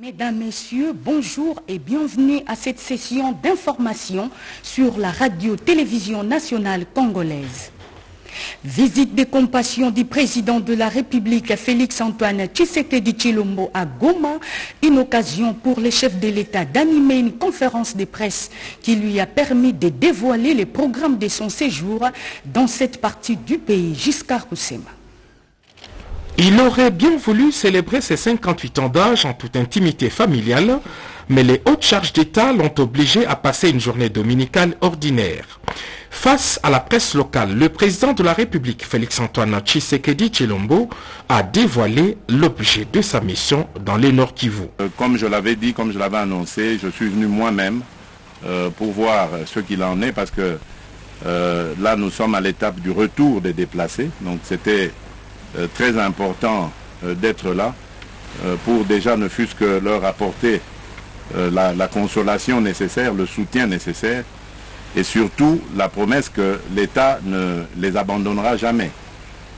Mesdames, Messieurs, bonjour et bienvenue à cette session d'information sur la radio-télévision nationale congolaise. Visite de compassion du président de la République Félix-Antoine Tshisekedi Chilombo à Goma, une occasion pour le chef de l'État d'animer une conférence de presse qui lui a permis de dévoiler les programmes de son séjour dans cette partie du pays jusqu'à Roussema. Il aurait bien voulu célébrer ses 58 ans d'âge en toute intimité familiale, mais les hautes charges d'État l'ont obligé à passer une journée dominicale ordinaire. Face à la presse locale, le président de la République, Félix-Antoine Tshisekedi Chilombo, a dévoilé l'objet de sa mission dans les Nord Kivu. Euh, Comme je l'avais dit, comme je l'avais annoncé, je suis venu moi-même euh, pour voir ce qu'il en est parce que euh, là nous sommes à l'étape du retour des déplacés. Donc c'était très important euh, d'être là euh, pour déjà ne fût-ce que leur apporter euh, la, la consolation nécessaire, le soutien nécessaire et surtout la promesse que l'État ne les abandonnera jamais.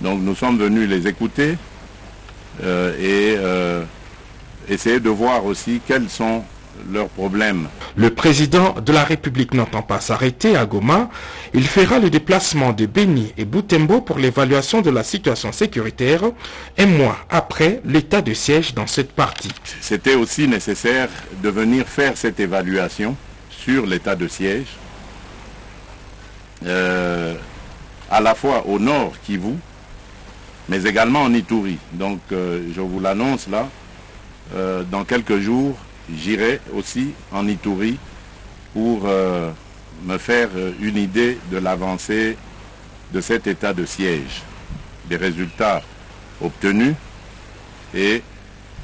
Donc nous sommes venus les écouter euh, et euh, essayer de voir aussi quels sont leurs problèmes. Le président de la République n'entend pas s'arrêter à Goma. Il fera le déplacement de Beni et Boutembo pour l'évaluation de la situation sécuritaire un mois après l'état de siège dans cette partie. C'était aussi nécessaire de venir faire cette évaluation sur l'état de siège, euh, à la fois au nord Kivu, mais également en Ituri. Donc euh, je vous l'annonce là, euh, dans quelques jours, j'irai aussi en Ituri pour euh, me faire euh, une idée de l'avancée de cet état de siège, des résultats obtenus et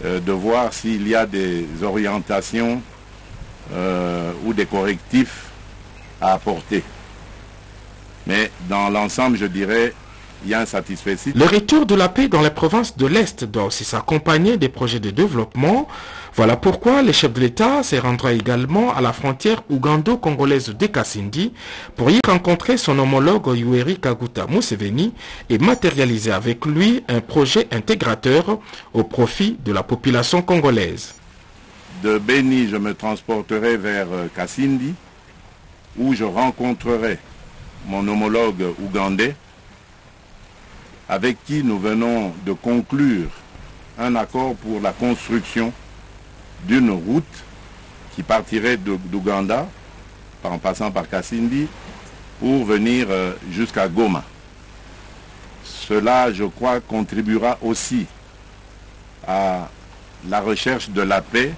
euh, de voir s'il y a des orientations ou des correctifs à apporter. Mais dans l'ensemble, je dirais, il y a un satisfait. Le retour de la paix dans les provinces de l'Est doit aussi s'accompagner des projets de développement. Voilà pourquoi le chef de l'État se rendra également à la frontière ougando-congolaise de Kassindi pour y rencontrer son homologue Yoweri Kaguta Museveni et matérialiser avec lui un projet intégrateur au profit de la population congolaise. De Beni, je me transporterai vers euh, Kassindi, où je rencontrerai mon homologue ougandais, avec qui nous venons de conclure un accord pour la construction d'une route qui partirait d'Ouganda, en passant par Kassindi, pour venir euh, jusqu'à Goma. Cela, je crois, contribuera aussi à la recherche de la paix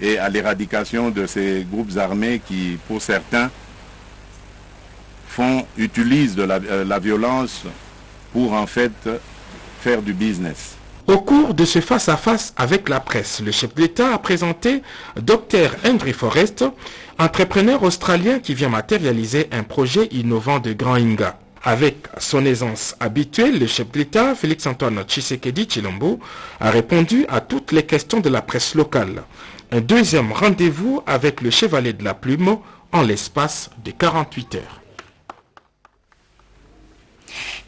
et à l'éradication de ces groupes armés qui, pour certains, font, utilisent de la, euh, la violence pour en fait faire du business. Au cours de ce face-à-face avec la presse, le chef d'État a présenté Dr Henry Forrest, entrepreneur australien qui vient matérialiser un projet innovant de Grand Inga. Avec son aisance habituelle, le chef d'État, Félix-Antoine Tshisekedi Chilombo, a répondu à toutes les questions de la presse locale. Un deuxième rendez-vous avec le chevalier de la plume en l'espace de 48 heures.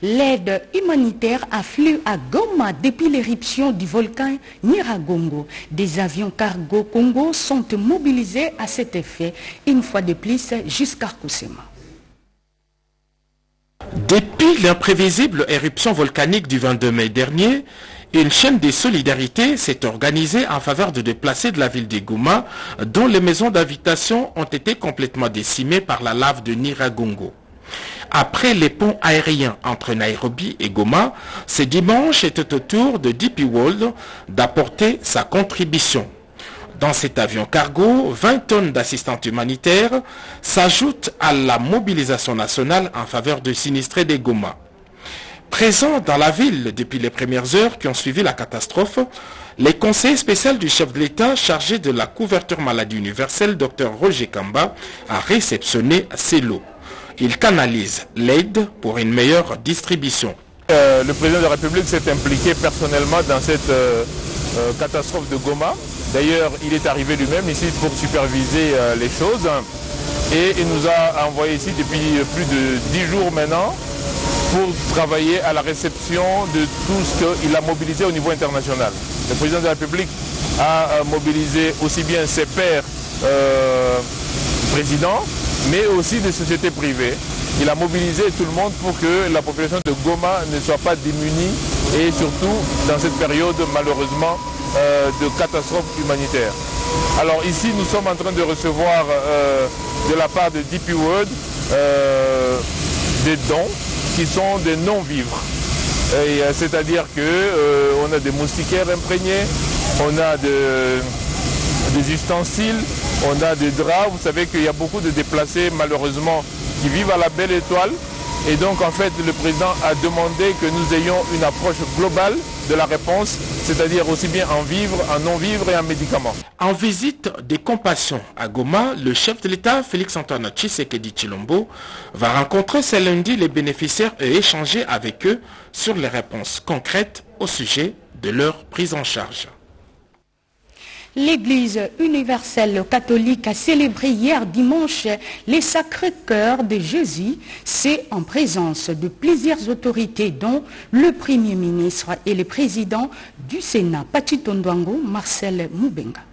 L'aide humanitaire afflue à Goma depuis l'éruption du volcan Nyiragongo. Des avions cargo Congo sont mobilisés à cet effet, une fois de plus jusqu'à Kusema. Depuis l'imprévisible éruption volcanique du 22 mai dernier, une chaîne de solidarité s'est organisée en faveur de déplacés de la ville de Goma, dont les maisons d'invitation ont été complètement décimées par la lave de Niragongo. Après les ponts aériens entre Nairobi et Goma, ce dimanche était au tour de DP World d'apporter sa contribution. Dans cet avion cargo, 20 tonnes d'assistance humanitaire s'ajoutent à la mobilisation nationale en faveur de sinistrés des Goma. Présent dans la ville depuis les premières heures qui ont suivi la catastrophe, les conseillers spéciaux du chef de l'État chargé de la couverture maladie universelle, Dr Roger Kamba, a réceptionné ces lots. Il canalise l'aide pour une meilleure distribution. Euh, le président de la République s'est impliqué personnellement dans cette euh, euh, catastrophe de Goma. D'ailleurs, il est arrivé lui-même ici pour superviser les choses. Et il nous a envoyé ici depuis plus de 10 jours maintenant pour travailler à la réception de tout ce qu'il a mobilisé au niveau international. le président de la République a mobilisé aussi bien ses pairs présidents, mais aussi des sociétés privées. Il a mobilisé tout le monde pour que la population de Goma ne soit pas démunie et surtout dans cette période malheureusement de catastrophe humanitaire. Alors ici nous sommes en train de recevoir de la part de DP World des dons qui sont des non-vivres. C'est-à-dire qu'on a des moustiquaires imprégnés, on a des ustensiles, on a des draps. Vous savez qu'il y a beaucoup de déplacés malheureusement qui vivent à la belle étoile. Et donc en fait le président a demandé que nous ayons une approche globale de la réponse, c'est-à-dire aussi bien en vivre, en non-vivre et en médicaments. En visite des compassions à Goma, le chef de l'État, Félix-Antoine Tshisekedi Chilombo, va rencontrer ce lundi les bénéficiaires et échanger avec eux sur les réponses concrètes au sujet de leur prise en charge. L'Église universelle catholique a célébré hier dimanche les sacrés cœurs de Jésus. C'est en présence de plusieurs autorités dont le Premier ministre et le président du Sénat, Pachitondwango, Marcel Moubenga.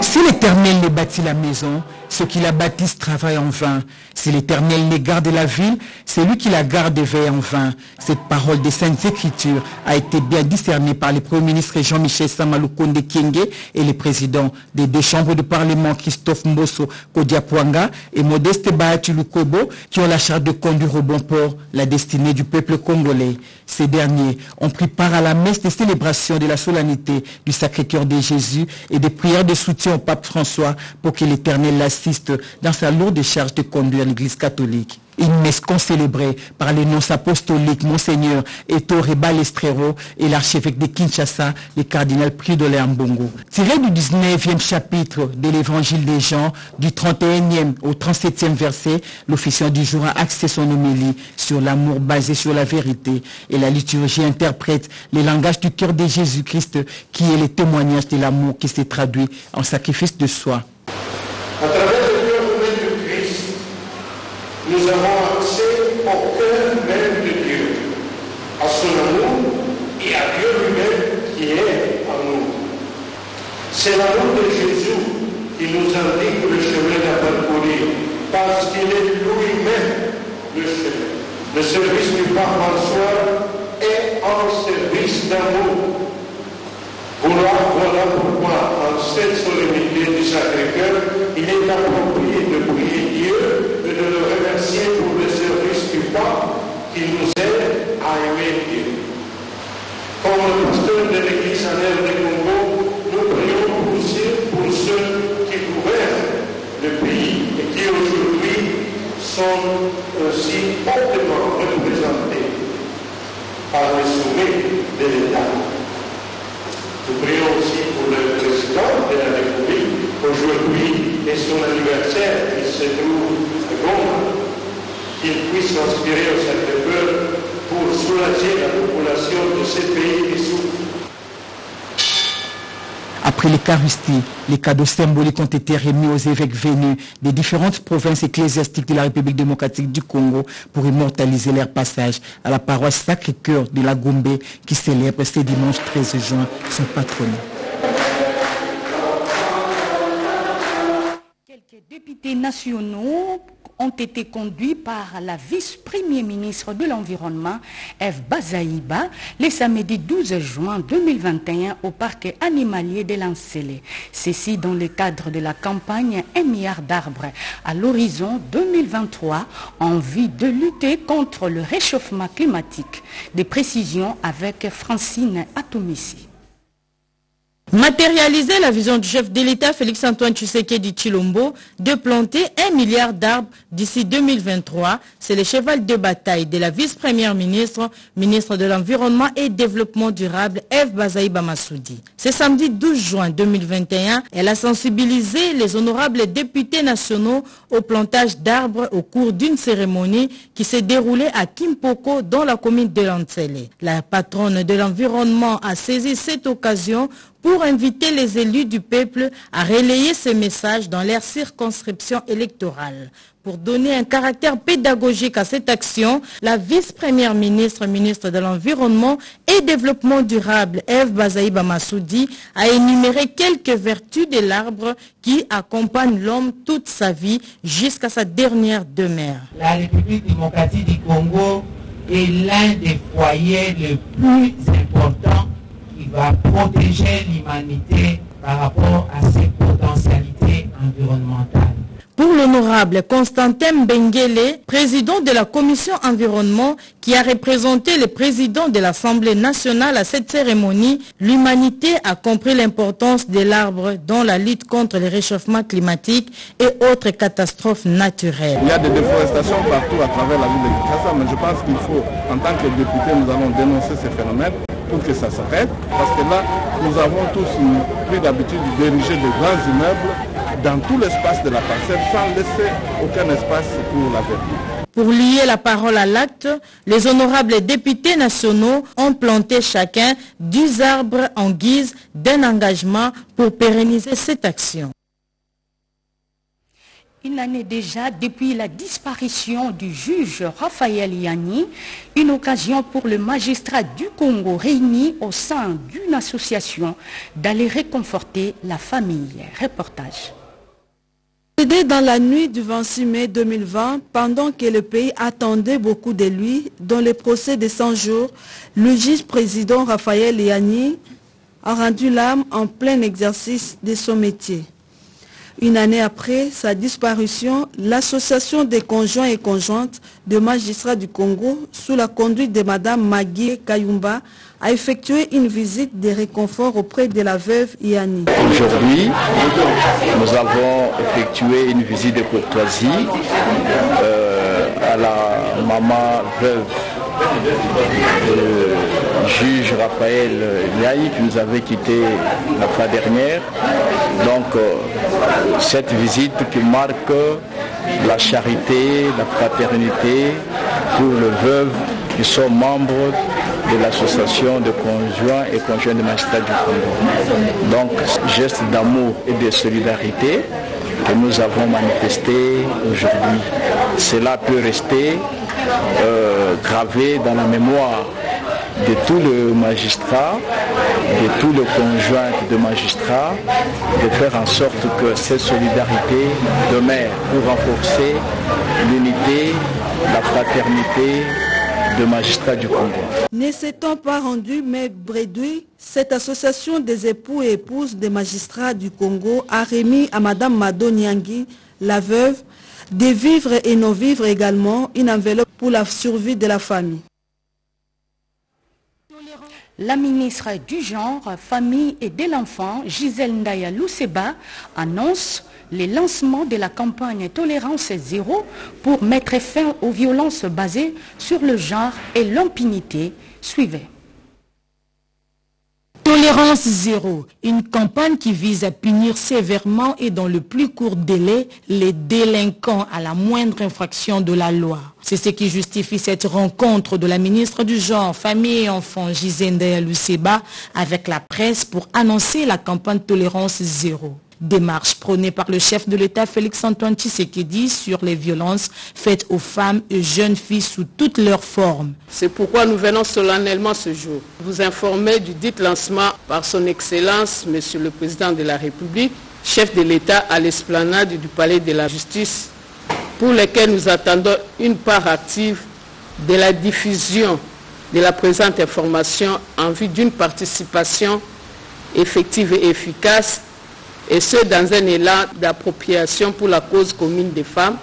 Si l'Éternel ne bâtit la maison, ceux qui la bâtissent travaillent en vain. Si l'Éternel ne garde la ville, c'est lui qui la garde veille en vain. Cette parole des Saintes Écritures a été bien discernée par le Premier ministre Jean-Michel Samaloukonde Kienge et le président des deux chambres de parlement Christophe Mbosso Kodiapwanga et Modeste Bahati Lukobo qui ont la charge de conduire au bon port la destinée du peuple congolais. Ces derniers ont pris part à la messe des célébrations de la solennité du Sacré-Cœur de Jésus et des prières de soutien au pape François pour que l'Éternel l'assiste dans sa lourde charge de conduire l'Église catholique. Une messe concélébrée par les nonces apostoliques Monseigneur Ettore Balestrero et l'archevêque de Kinshasa, le cardinal Prix-de Mbongo. Tiré du 19e chapitre de l'évangile des Jean, du 31e au 37e verset, l'officiant du jour a axé son homélie sur l'amour basé sur la vérité et la liturgie interprète le langage du cœur de Jésus-Christ qui est le témoignage de l'amour qui s'est traduit en sacrifice de soi. À travers le cœur humain de Christ, nous avons accès au cœur même de Dieu, à son amour et à Dieu lui-même qui est en nous. C'est l'amour de Jésus qui nous indique le chemin à parcourir, parce qu'il est lui-même le chemin. Le service du pape François est un service d'amour. Voilà, pourquoi, en cette solennité du Sacré-Cœur, il est approprié de prier Dieu et de le remercier pour le service du pape qui nous aide à aimer Dieu. Comme pasteur de l'Église en air de Congo, le pays et qui aujourd'hui sont aussi hautement représentés par les sommets de l'État. Nous prions aussi pour le président de la République. Aujourd'hui est son anniversaire qui se trouve à Goma. Qu'il puisse s'inspirer au Sacré-Cœur pour soulager la population de ce pays qui souffre. Après l'Eucharistie, les cadeaux symboliques ont été remis aux évêques venus des différentes provinces ecclésiastiques de la République démocratique du Congo pour immortaliser leur passage à la paroisse Sacré-Cœur de la Gombe qui célèbre ce dimanche 13 juin son patronat. Ont été conduits par la vice-premier ministre de l'Environnement, Eve Bazaïba, le samedi 12 juin 2021 au parc animalier de l'Ancélé. Ceci dans le cadre de la campagne 1 milliard d'arbres à l'horizon 2023 en vue de lutter contre le réchauffement climatique. Des précisions avec Francine Atomissi. Matérialiser la vision du chef de l'État Félix-Antoine Tshisekedi Chilombo de planter un milliard d'arbres d'ici 2023, c'est le cheval de bataille de la vice-première ministre, ministre de l'Environnement et Développement durable, Eve Bazaïba Massoudi. Ce samedi 12 juin 2021, elle a sensibilisé les honorables députés nationaux au plantage d'arbres au cours d'une cérémonie qui s'est déroulée à Kimpoko dans la commune de Lantsele. La patronne de l'environnement a saisi cette occasion pour inviter les élus du peuple à relayer ce message dans leur circonscription électorale. Pour donner un caractère pédagogique à cette action, la vice-première ministre, ministre de l'Environnement et Développement durable, Eve Bazaïba Massoudi, a énuméré quelques vertus de l'arbre qui accompagnent l'homme toute sa vie jusqu'à sa dernière demeure. La République démocratique du Congo est l'un des foyers les plus importants qui va protéger l'humanité par rapport à ses potentialités environnementales. Pour l'honorable Constantin Benguele, président de la commission environnement, qui a représenté le président de l'Assemblée nationale à cette cérémonie, l'humanité a compris l'importance de l'arbre dans la lutte contre le réchauffement climatique et autres catastrophes naturelles. Il y a des déforestations partout à travers la ville de Kinshasa, mais je pense qu'il faut, en tant que député, nous allons dénoncer ces phénomènes pour que ça s'arrête, parce que là, nous avons tous pris l'habitude d'ériger de grands immeubles dans tout l'espace de la parcelle sans laisser aucun espace pour la verdure. Pour lier la parole à l'acte, les honorables députés nationaux ont planté chacun 10 arbres en guise d'un engagement pour pérenniser cette action. Une année déjà depuis la disparition du juge Raphaël Yanni, une occasion pour le magistrat du Congo réuni au sein d'une association d'aller réconforter la famille. Reportage. Aidé dans la nuit du 26 mai 2020, pendant que le pays attendait beaucoup de lui, dans le procès de 100 jours, le juge président Raphaël Yanni a rendu l'âme en plein exercice de son métier. Une année après sa disparition, l'association des conjoints et conjointes de magistrats du Congo, sous la conduite de Mme Magui Kayumba, a effectué une visite de réconfort auprès de la veuve Yanni. Aujourd'hui, nous avons effectué une visite de courtoisie euh, à la maman veuve juge Raphaël Niaï qui nous avait quitté la fois dernière. Donc euh, cette visite qui marque la charité, la fraternité pour les veuves qui sont membres de l'association de conjoints et conjoints de magistrats du Congo. Donc, geste d'amour et de solidarité que nous avons manifesté aujourd'hui. Cela peut rester euh, gravé dans la mémoire de tous les magistrats, de tous les conjoints de magistrats, de faire en sorte que cette solidarité demeure pour renforcer l'unité, la fraternité, de magistrats du Congo. Ne s'étant pas rendu mais brédoui, cette association des époux et épouses des magistrats du Congo a remis à Mme Mado Nyangui, la veuve, des vivres et non-vivres également, une enveloppe pour la survie de la famille. La ministre du Genre, Famille et de l'Enfant, Gisèle Ndaya Lousseba, annonce le lancement de la campagne Tolérance Zéro pour mettre fin aux violences basées sur le genre et l'impunité. Suivez. Tolérance zéro, une campagne qui vise à punir sévèrement et dans le plus court délai les délinquants à la moindre infraction de la loi. C'est ce qui justifie cette rencontre de la ministre du Genre, Famille et Enfants, Gisèle Luseba, avec la presse pour annoncer la campagne Tolérance zéro. Démarche prônée par le chef de l'État Félix-Antoine Tshisekedi sur les violences faites aux femmes et jeunes filles sous toutes leurs formes. C'est pourquoi nous venons solennellement ce jour vous informer du dit lancement par son Excellence, Monsieur le Président de la République, chef de l'État à l'esplanade du Palais de la Justice, pour lequel nous attendons une part active de la diffusion de la présente information en vue d'une participation effective et efficace et ce dans un élan d'appropriation pour la cause commune des femmes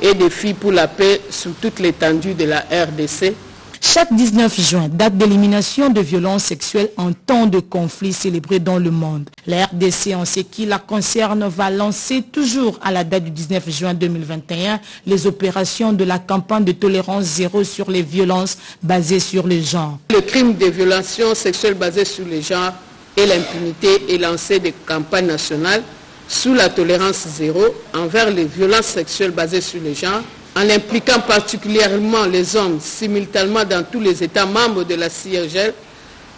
et des filles pour la paix sur toute l'étendue de la RDC. Chaque 19 juin, date d'élimination de violences sexuelles en temps de conflit célébré dans le monde. La RDC, en ce qui la concerne, va lancer toujours à la date du 19 juin 2021 les opérations de la campagne de tolérance zéro sur les violences basées sur le genre. Le crime de violation sexuelle basée sur le genre et l'impunité est lancé des campagnes nationales sous la tolérance zéro envers les violences sexuelles basées sur le genre, en impliquant particulièrement les hommes simultanément dans tous les États membres de la CIRGL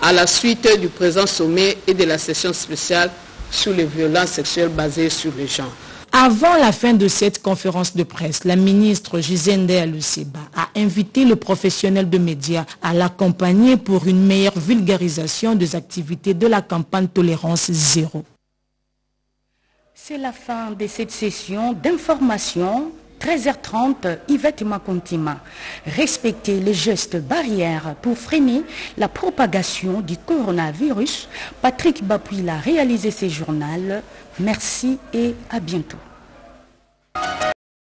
à la suite du présent sommet et de la session spéciale sur les violences sexuelles basées sur les genres. Avant la fin de cette conférence de presse, la ministre Gisende Aluseba a invité le professionnel de médias à l'accompagner pour une meilleure vulgarisation des activités de la campagne Tolérance Zéro. C'est la fin de cette session d'information 13h30, Yvette Makontima. Respectez les gestes barrières pour freiner la propagation du coronavirus. Patrick Bapuil a réalisé ces journaux. Merci et à bientôt.